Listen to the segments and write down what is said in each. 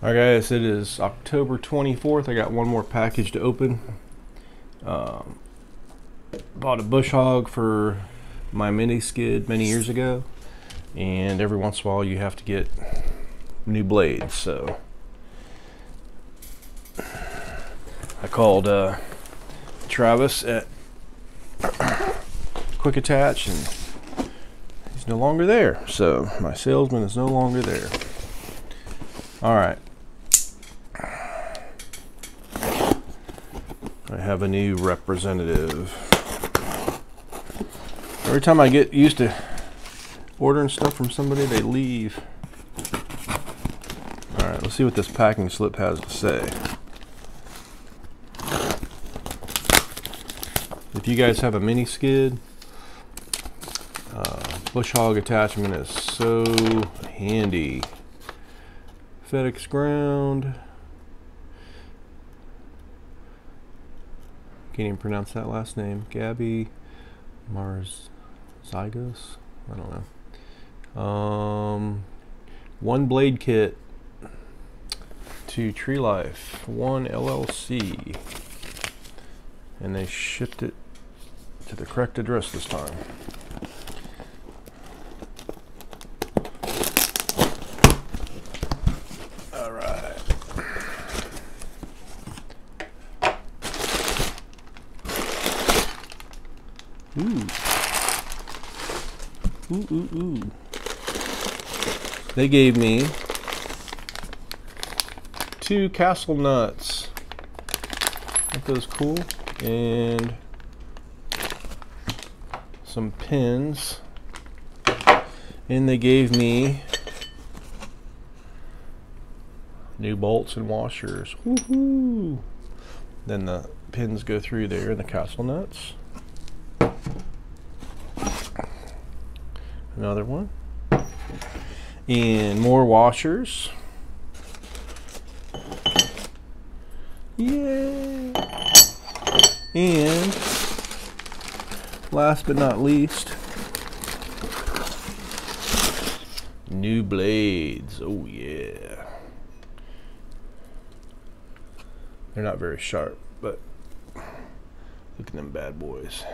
Alright guys, it is October 24th. I got one more package to open. Um, bought a bush hog for my mini skid many years ago. And every once in a while you have to get new blades. So I called uh, Travis at Quick Attach and he's no longer there. So my salesman is no longer there. All right. I have a new representative. Every time I get used to ordering stuff from somebody, they leave. Alright, let's see what this packing slip has to say. If you guys have a mini skid, uh, bush hog attachment is so handy. FedEx ground. Can't even pronounce that last name. Gabby Mars Zygos? I don't know. Um, one blade kit to Tree Life, one LLC. And they shipped it to the correct address this time. Ooh. Ooh, ooh, ooh. They gave me two castle nuts. Aren't those cool? And some pins. And they gave me new bolts and washers. Woohoo! Then the pins go through there and the castle nuts. Another one. And more washers. Yay. And last but not least new blades. Oh yeah. They're not very sharp but look at them bad boys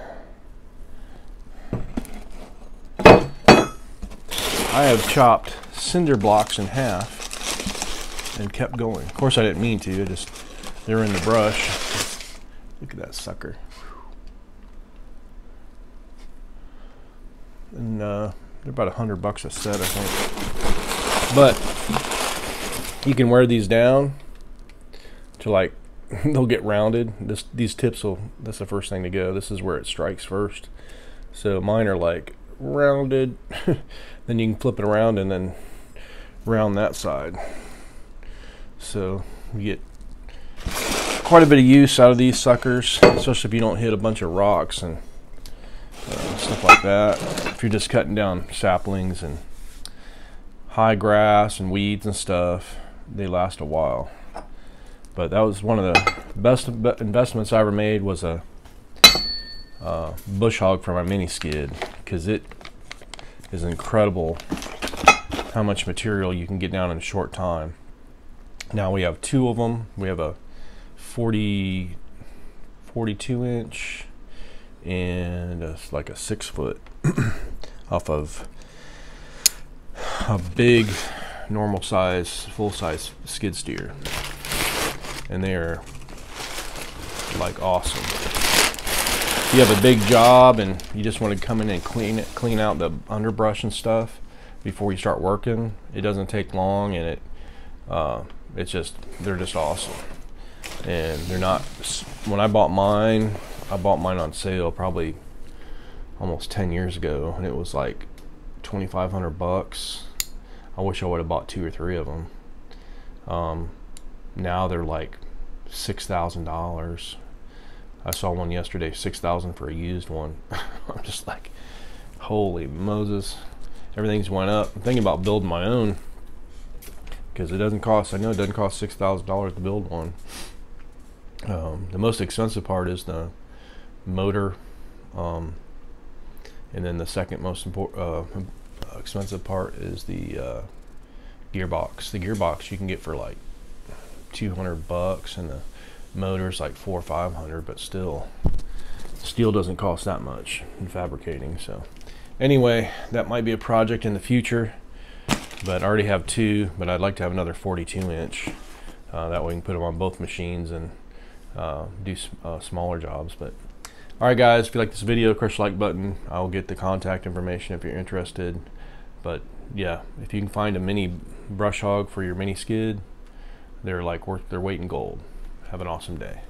I have chopped cinder blocks in half and kept going. Of course, I didn't mean to. I just they're in the brush. Look at that sucker. And uh, they're about a hundred bucks a set, I think. But you can wear these down to like they'll get rounded. This these tips will. That's the first thing to go. This is where it strikes first. So mine are like rounded then you can flip it around and then round that side. So you get quite a bit of use out of these suckers especially if you don't hit a bunch of rocks and uh, stuff like that. If you're just cutting down saplings and high grass and weeds and stuff they last a while. But that was one of the best investments I ever made was a uh, bush hog for my mini skid because it is incredible how much material you can get down in a short time. Now we have two of them. We have a 40, 42 inch and it's like a six foot off of a big normal size, full size skid steer. And they're like awesome you have a big job and you just want to come in and clean it, clean out the underbrush and stuff before you start working, it doesn't take long and it uh, it's just they're just awesome. And they're not. When I bought mine, I bought mine on sale probably almost 10 years ago, and it was like 2,500 bucks. I wish I would have bought two or three of them. Um, now they're like six thousand dollars I saw one yesterday, six thousand for a used one. I'm just like, holy Moses! Everything's went up. I'm thinking about building my own because it doesn't cost. I know it doesn't cost six thousand dollars to build one. Um, the most expensive part is the motor, um, and then the second most important uh, expensive part is the uh, gearbox. The gearbox you can get for like 200 bucks and the motor's like four or 500 but still steel doesn't cost that much in fabricating so. Anyway that might be a project in the future but I already have two but I'd like to have another 42 inch. Uh, that way we can put them on both machines and uh, do uh, smaller jobs but. All right guys if you like this video crush like button. I'll get the contact information if you're interested. But yeah if you can find a mini brush hog for your mini skid they're like worth their weight in gold have an awesome day